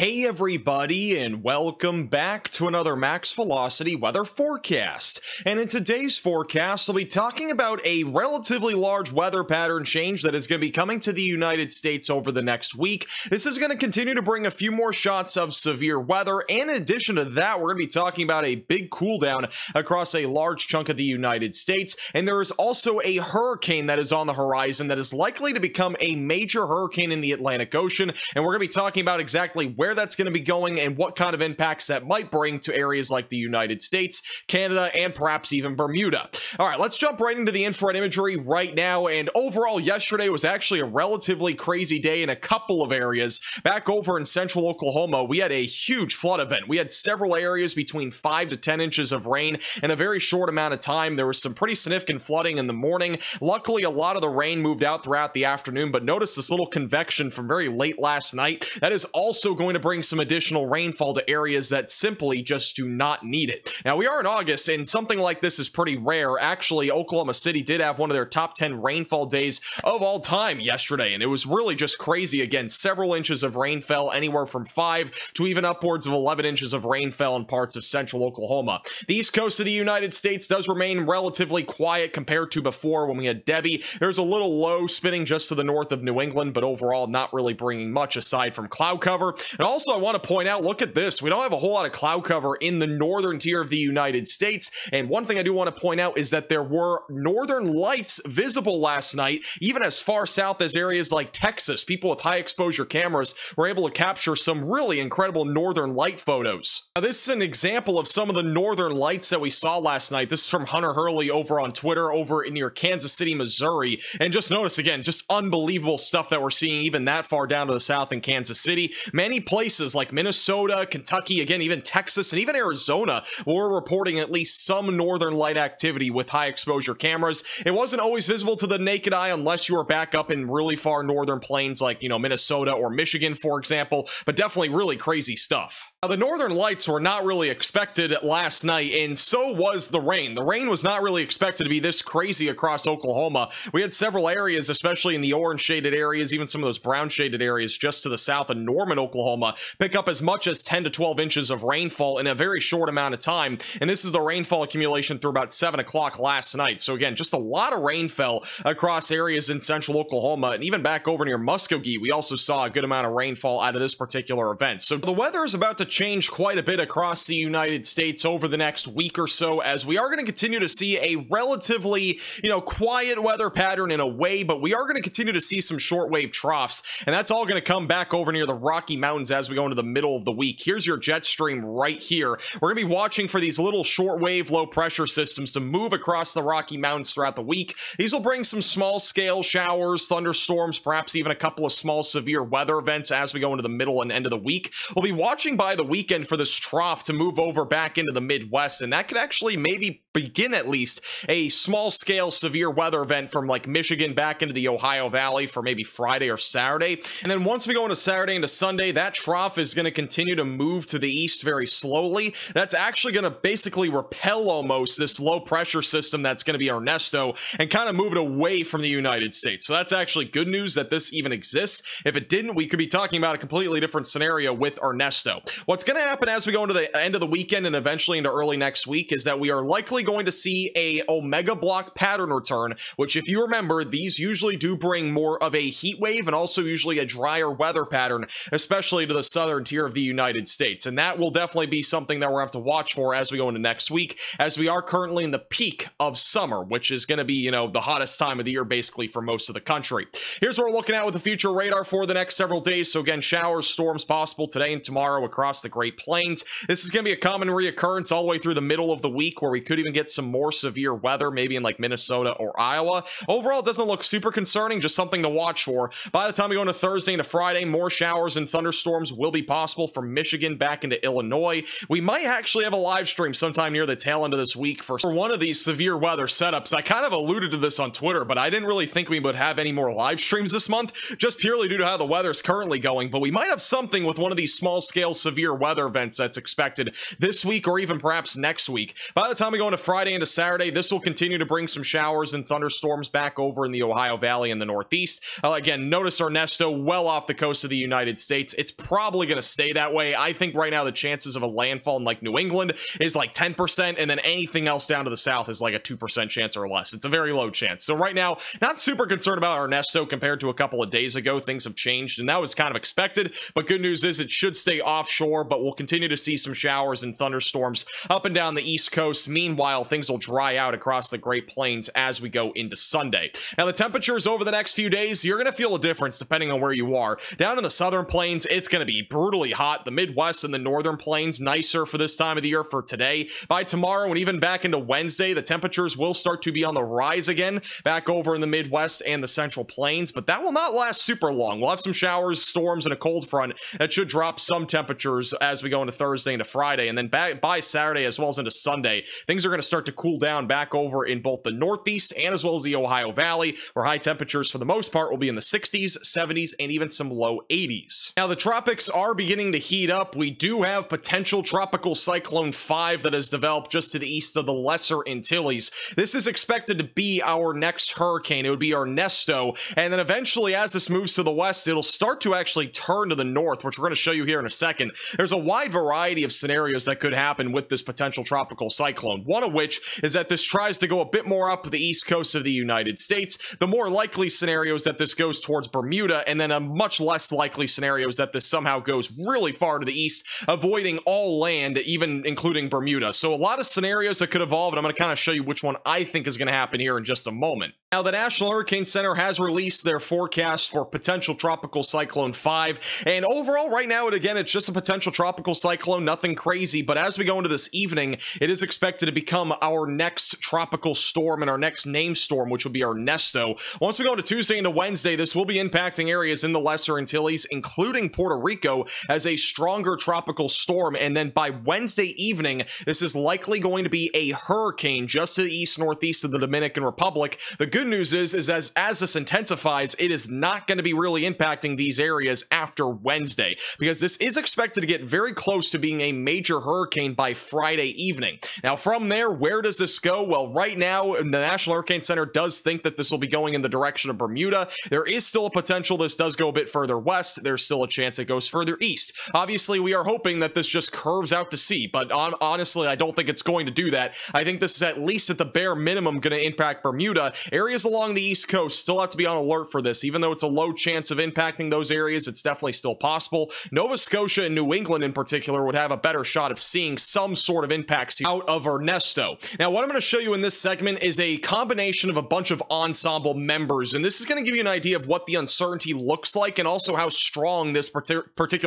Hey everybody and welcome back to another Max Velocity weather forecast. And in today's forecast, we'll be talking about a relatively large weather pattern change that is going to be coming to the United States over the next week. This is going to continue to bring a few more shots of severe weather. And in addition to that, we're going to be talking about a big cool down across a large chunk of the United States. And there is also a hurricane that is on the horizon that is likely to become a major hurricane in the Atlantic Ocean. And we're going to be talking about exactly where that's going to be going and what kind of impacts that might bring to areas like the United States, Canada, and perhaps even Bermuda. All right, let's jump right into the infrared imagery right now. And overall, yesterday was actually a relatively crazy day in a couple of areas. Back over in central Oklahoma, we had a huge flood event. We had several areas between 5 to 10 inches of rain in a very short amount of time. There was some pretty significant flooding in the morning. Luckily, a lot of the rain moved out throughout the afternoon, but notice this little convection from very late last night. That is also going to bring some additional rainfall to areas that simply just do not need it. Now, we are in August, and something like this is pretty rare. Actually, Oklahoma City did have one of their top 10 rainfall days of all time yesterday, and it was really just crazy. Again, several inches of rain fell, anywhere from 5 to even upwards of 11 inches of rain fell in parts of central Oklahoma. The east coast of the United States does remain relatively quiet compared to before when we had Debby. There's a little low spinning just to the north of New England, but overall not really bringing much aside from cloud cover. And also, I want to point out, look at this. We don't have a whole lot of cloud cover in the northern tier of the United States. And one thing I do want to point out is that there were northern lights visible last night, even as far south as areas like Texas. People with high exposure cameras were able to capture some really incredible northern light photos. Now, this is an example of some of the northern lights that we saw last night. This is from Hunter Hurley over on Twitter over near Kansas City, Missouri. And just notice again, just unbelievable stuff that we're seeing even that far down to the south in Kansas City. Many places like Minnesota, Kentucky, again, even Texas, and even Arizona were reporting at least some northern light activity with high exposure cameras. It wasn't always visible to the naked eye unless you were back up in really far northern plains like, you know, Minnesota or Michigan, for example, but definitely really crazy stuff. Now, the northern lights were not really expected last night, and so was the rain. The rain was not really expected to be this crazy across Oklahoma. We had several areas, especially in the orange shaded areas, even some of those brown shaded areas just to the south of Norman, Oklahoma, Uh, pick up as much as 10 to 12 inches of rainfall in a very short amount of time. And this is the rainfall accumulation through about 7 o'clock last night. So, again, just a lot of rain fell across areas in central Oklahoma, and even back over near Muskogee, we also saw a good amount of rainfall out of this particular event. So, the weather is about to change quite a bit across the United States over the next week or so as we are going to continue to see a relatively, you know, quiet weather pattern in a way, but we are going to continue to see some shortwave troughs, and that's all going to come back over near the Rocky Mountains as we go into the middle of the week. Here's your jet stream right here. We're going to be watching for these little shortwave low pressure systems to move across the Rocky Mountains throughout the week. These will bring some small scale showers, thunderstorms, perhaps even a couple of small severe weather events as we go into the middle and end of the week. We'll be watching by the weekend for this trough to move over back into the Midwest, and that could actually maybe begin at least a small scale severe weather event from like Michigan back into the Ohio Valley for maybe Friday or Saturday. And then once we go into Saturday into Sunday, that trough is going to continue to move to the east very slowly. That's actually going to basically repel almost this low pressure system that's going to be Ernesto and kind of move it away from the United States. So that's actually good news that this even exists. If it didn't, we could be talking about a completely different scenario with Ernesto. What's going to happen as we go into the end of the weekend and eventually into early next week is that we are likely going to see a omega block pattern return, which if you remember, these usually do bring more of a heat wave and also usually a drier weather pattern, especially to the southern tier of the United States. And that will definitely be something that we're going to have to watch for as we go into next week, as we are currently in the peak of summer, which is going to be, you know, the hottest time of the year basically for most of the country. Here's what we're looking at with the future radar for the next several days. So again, showers, storms possible today and tomorrow across the Great Plains. This is going to be a common reoccurrence all the way through the middle of the week where we could even get some more severe weather, maybe in like Minnesota or Iowa. Overall, it doesn't look super concerning, just something to watch for. By the time we go into Thursday into Friday, more showers and thunderstorms will be possible from Michigan back into Illinois. We might actually have a live stream sometime near the tail end of this week for one of these severe weather setups. I kind of alluded to this on Twitter, but I didn't really think we would have any more live streams this month, just purely due to how the weather's currently going. But we might have something with one of these small scale severe weather events that's expected this week or even perhaps next week. By the time we go into Friday and into Saturday, this will continue to bring some showers and thunderstorms back over in the Ohio Valley and the Northeast. Uh, again, notice Ernesto well off the coast of the United States. It's probably going to stay that way. I think right now the chances of a landfall in like New England is like 10%, and then anything else down to the south is like a 2% chance or less. It's a very low chance. So right now, not super concerned about Ernesto compared to a couple of days ago. Things have changed, and that was kind of expected. But good news is it should stay offshore, but we'll continue to see some showers and thunderstorms up and down the East Coast. Meanwhile, things will dry out across the Great Plains as we go into Sunday. Now, the temperatures over the next few days, you're going to feel a difference depending on where you are. Down in the southern plains, it's going to be brutally hot. The Midwest and the northern plains, nicer for this time of the year for today. By tomorrow and even back into Wednesday, the temperatures will start to be on the rise again back over in the Midwest and the central plains, but that will not last super long. We'll have some showers, storms, and a cold front that should drop some temperatures as we go into Thursday into Friday. And then back by Saturday as well as into Sunday, things are going to start to cool down back over in both the Northeast and as well as the Ohio Valley, where high temperatures for the most part will be in the 60s, 70s, and even some low 80s. Now, the tropics are beginning to heat up. We do have potential tropical cyclone 5 that has developed just to the east of the Lesser Antilles. This is expected to be our next hurricane. It would be Ernesto. And then eventually, as this moves to the west, it'll start to actually turn to the north, which we're going to show you here in a second. There's a wide variety of scenarios that could happen with this potential tropical cyclone. One of which is that this tries to go a bit more up the east coast of the United States. The more likely scenario is that this goes towards Bermuda, and then a much less likely scenario is that this somehow goes really far to the east, avoiding all land, even including Bermuda. So a lot of scenarios that could evolve, and I'm going to kind of show you which one I think is going to happen here in just a moment. Now, the National Hurricane Center has released their forecast for potential tropical cyclone 5, and overall, right now, it again, it's just a potential tropical cyclone, nothing crazy, but as we go into this evening, it is expected to become our next tropical storm and our next name storm, which will be Ernesto. Once we go into Tuesday into Wednesday, this will be impacting areas in the Lesser Antilles, including Puerto Rico, as a stronger tropical storm, and then by Wednesday evening, this is likely going to be a hurricane just to the east northeast of the Dominican Republic. The good news is, is as, as this intensifies, it is not going to be really impacting these areas after Wednesday, because this is expected to get very close to being a major hurricane by Friday evening. Now, from there, where does this go? Well, right now, the National Hurricane Center does think that this will be going in the direction of Bermuda. There is still a potential this does go a bit further west. There's still a chance it goes further east. Obviously, we are hoping that this just curves out to sea, but on, honestly, I don't think it's going to do that. I think this is at least at the bare minimum going to impact Bermuda. Areas along the east coast still have to be on alert for this. Even though it's a low chance of impacting those areas, it's definitely still possible. Nova Scotia and New England in particular would have a better shot of seeing some sort of impacts out of Ernesto. Now, what I'm going to show you in this segment is a combination of a bunch of ensemble members, and this is going to give you an idea of what the uncertainty looks like and also how strong this particular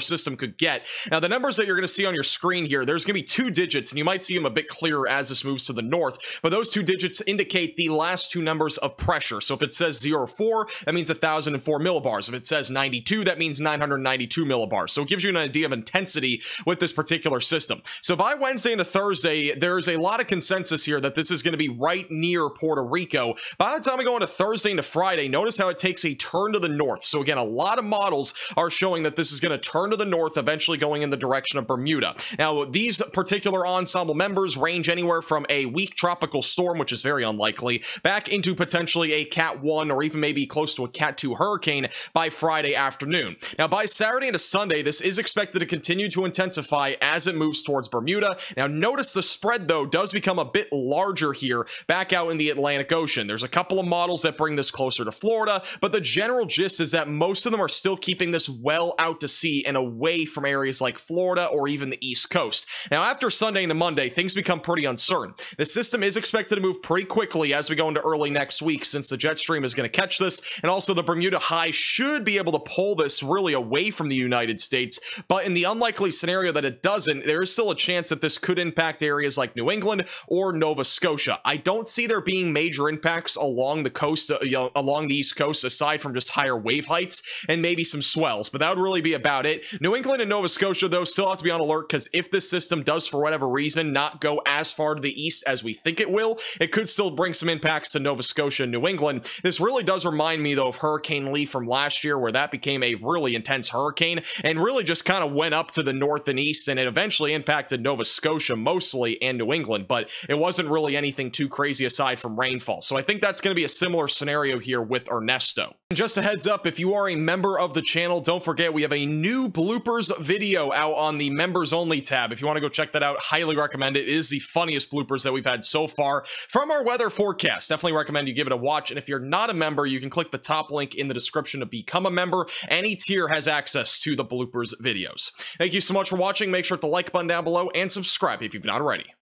system could get. Now, the numbers that you're going to see on your screen here, there's going to be two digits, and you might see them a bit clearer as this moves to the north, but those two digits indicate the last two numbers of pressure. So if it says 04, that means 1004 millibars. If it says 92, that means 992 millibars. So it gives you an idea of intensity with this particular system. So by Wednesday into Thursday, there's a lot of consensus here that this is going to be right near Puerto Rico. By the time we go into Thursday into Friday, notice how it takes a turn to the north. So again, a lot of models are showing that this is going to turn to the north, eventually going in the direction of Bermuda. Now, these particular ensemble members range anywhere from a weak tropical storm, which is very unlikely, back into potentially a Cat 1 or even maybe close to a Cat 2 hurricane by Friday afternoon. Now, by Saturday into Sunday, this is expected to continue to intensify as it moves towards Bermuda. Now, notice the spread, though, does become a bit larger here back out in the Atlantic Ocean. There's a couple of models that bring this closer to Florida, but the general gist is that most of them are still keeping this well out to sea and away from areas like Florida or even the East Coast. Now, after Sunday into Monday, things become pretty uncertain. The system is expected to move pretty quickly as we go into early next week since the jet stream is going to catch this, and also the Bermuda High should be able to pull this really away from the United States. But in the unlikely scenario that it doesn't, there is still a chance that this could impact areas like New England or Nova Scotia. I don't see there being major impacts along the coast, uh, you know, along the East Coast, aside from just higher wave heights and maybe some swells, but that would really be about it. New England and Nova Scotia, though, still have to be on alert because if this system does, for whatever reason, not go as far to the east as we think it will, it could still bring some impacts to Nova Scotia and New England. This really does remind me, though, of Hurricane Lee from last year, where that became a really intense hurricane and really just kind of went up to the north and east, and it eventually impacted Nova Scotia mostly and New England, but it wasn't really anything too crazy aside from rainfall. So I think that's going to be a similar scenario here with Ernesto. Just a heads up, if you are a member of the channel, don't forget we have a new bloopers video out on the members only tab. If you want to go check that out, highly recommend it. It is the funniest bloopers that we've had so far from our weather forecast. Definitely recommend you give it a watch. And if you're not a member, you can click the top link in the description to become a member. Any tier has access to the bloopers videos. Thank you so much for watching. Make sure to like button down below and subscribe if you've not already.